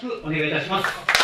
しくお願いいたします。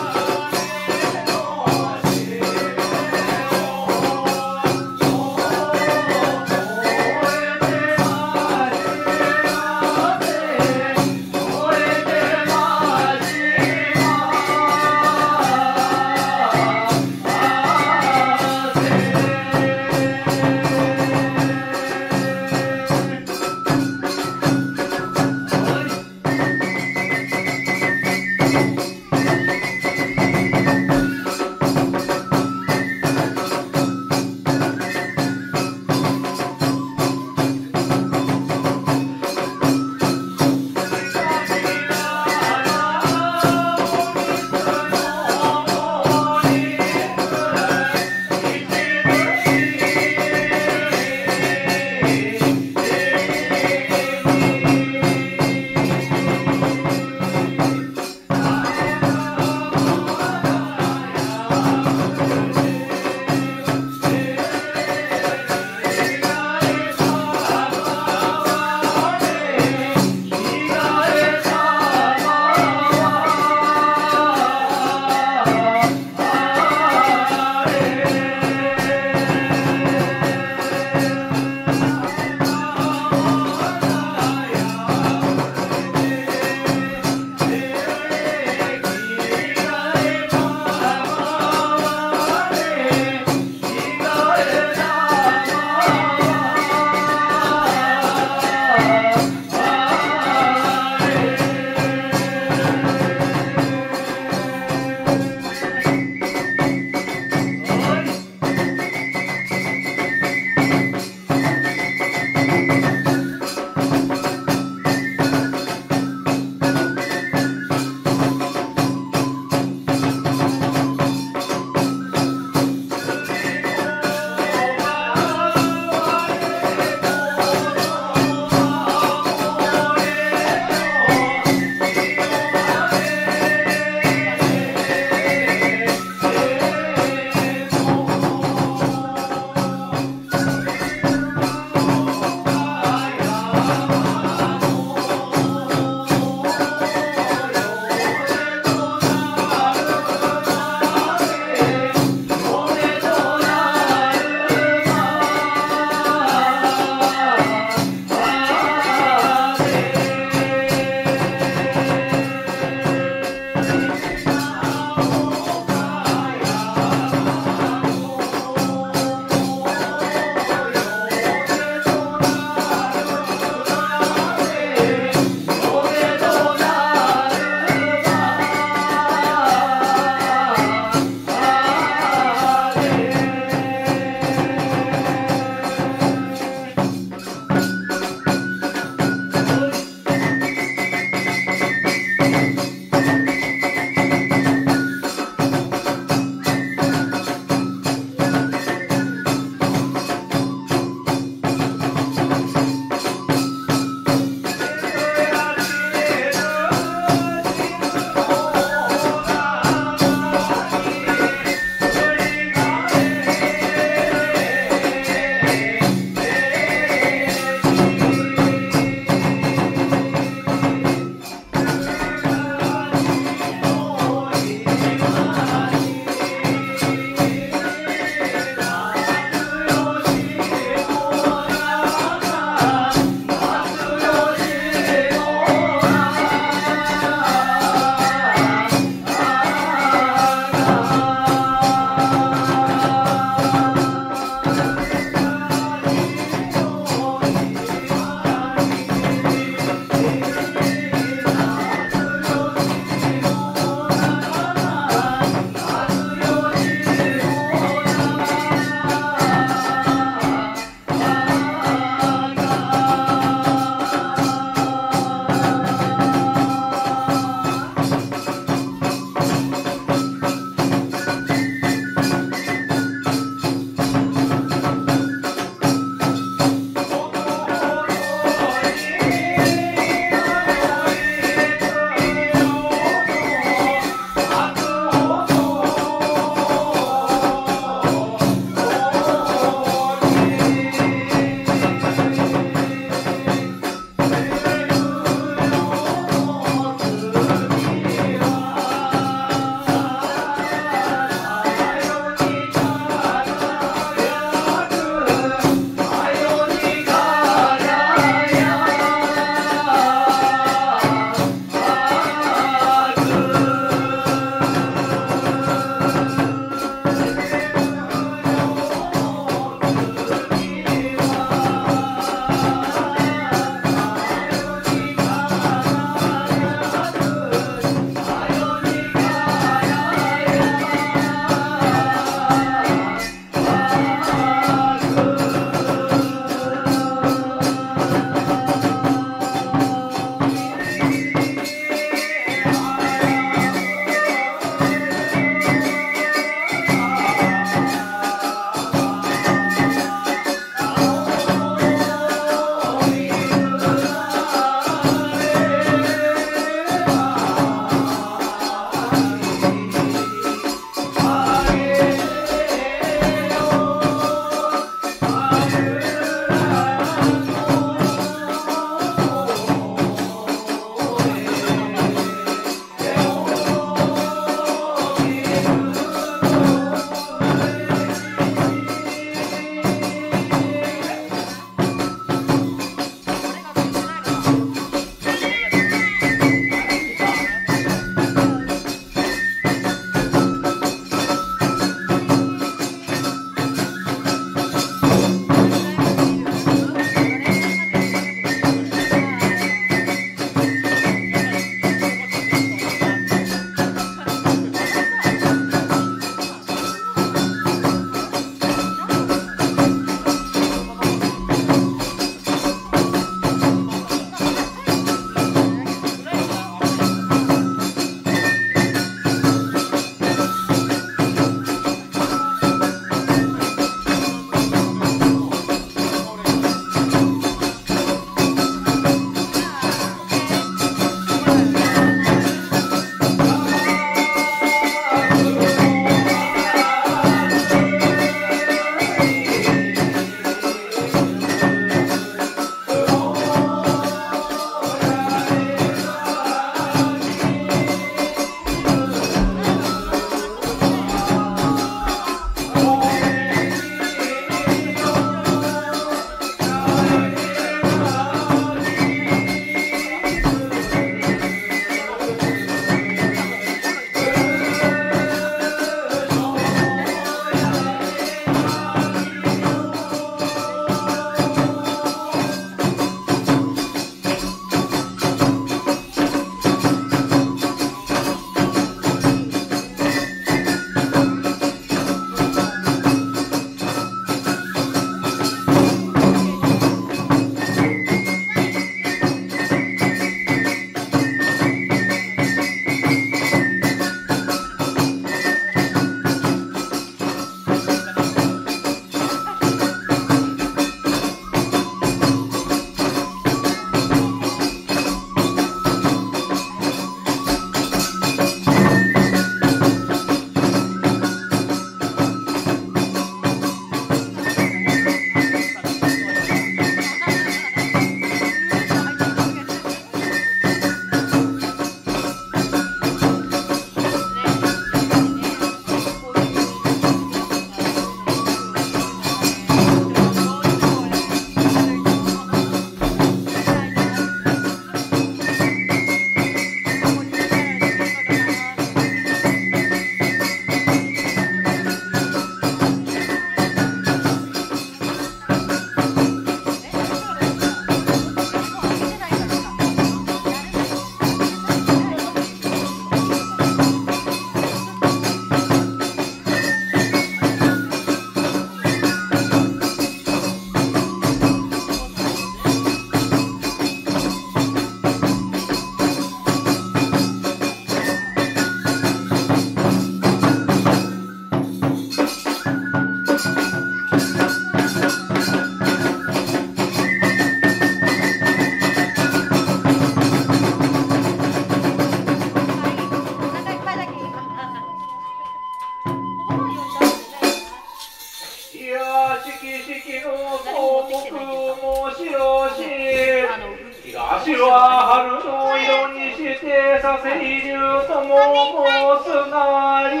させるとも申すなり。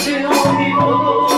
主の御事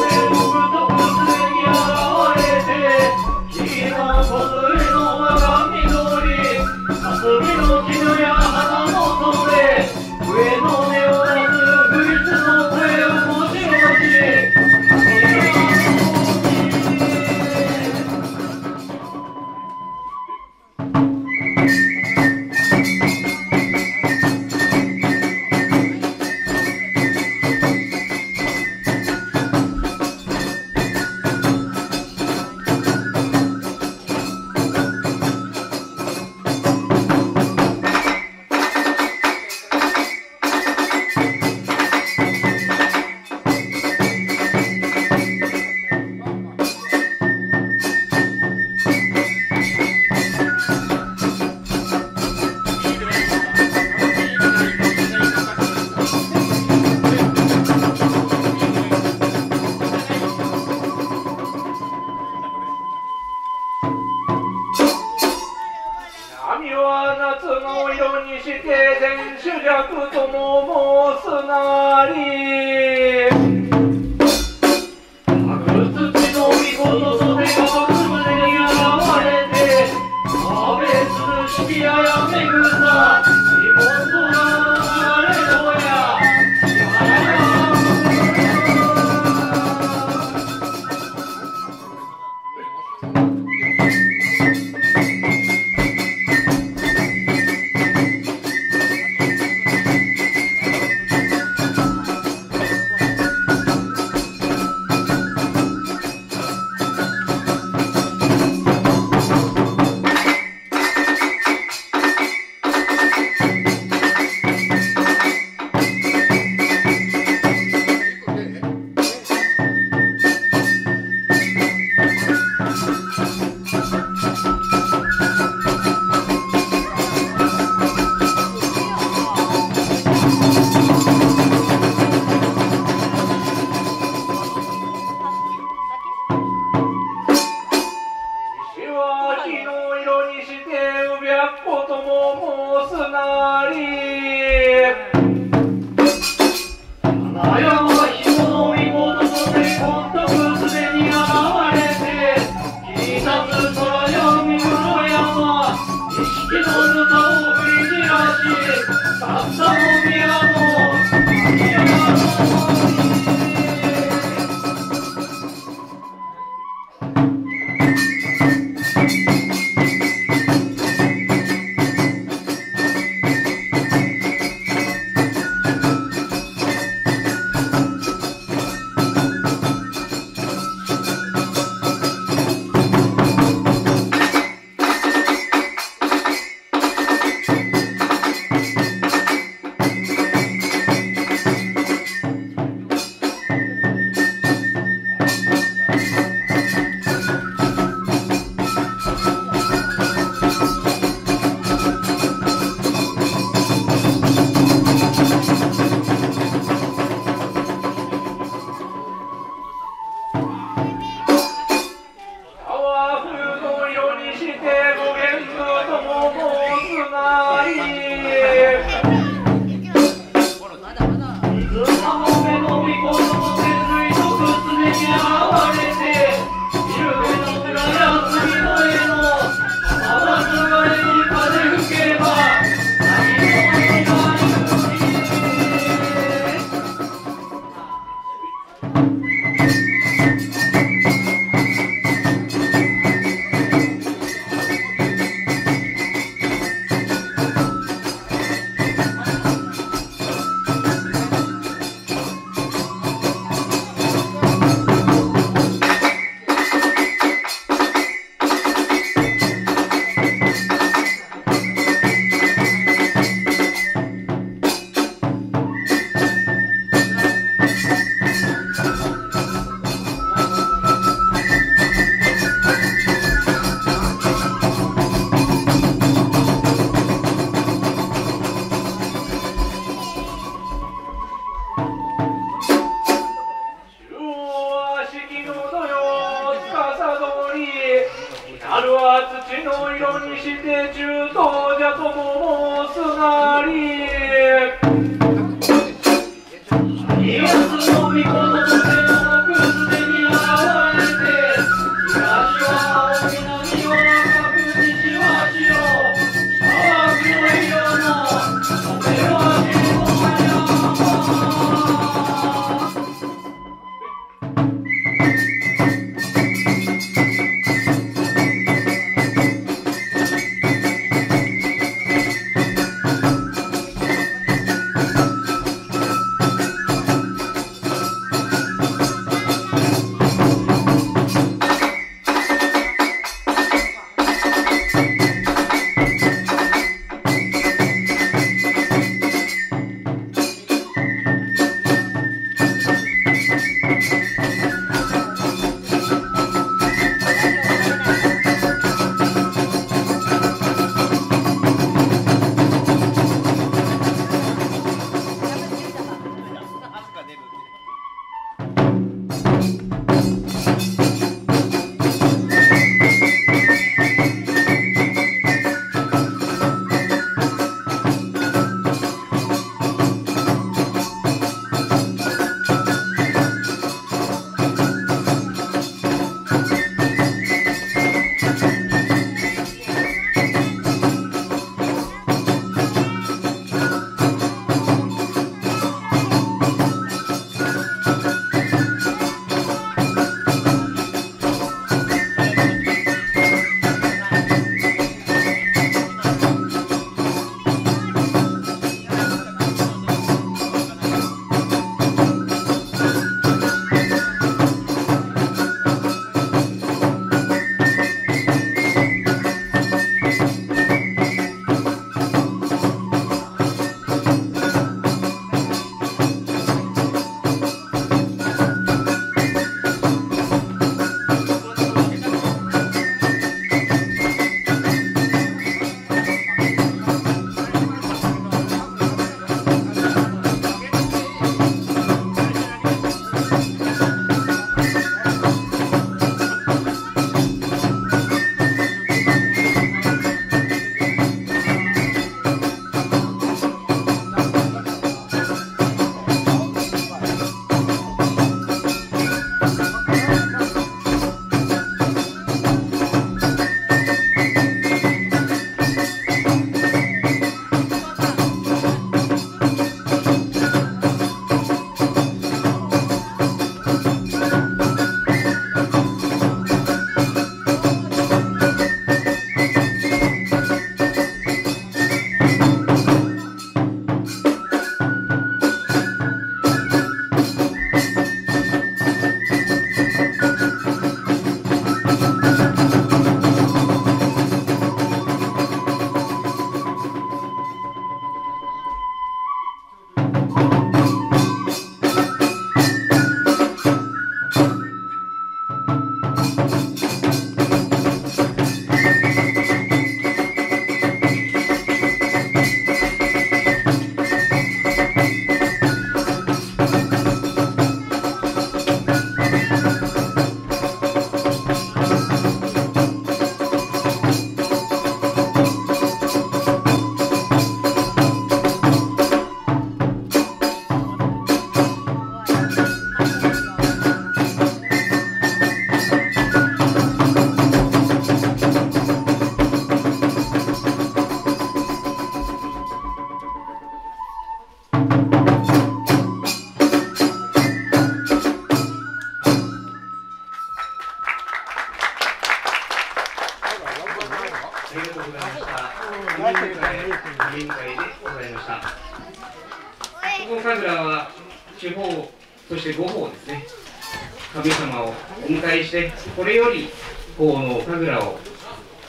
これより、この神楽を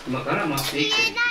今から待っていくという。